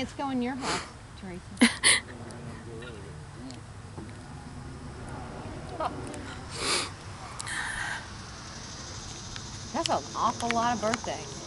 it's going your house, Teresa. Oh. That's an awful lot of birthdays.